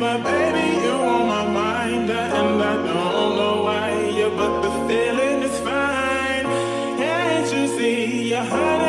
baby, you on my mind, and I don't know why, yeah, but the feeling is fine. Can't you see?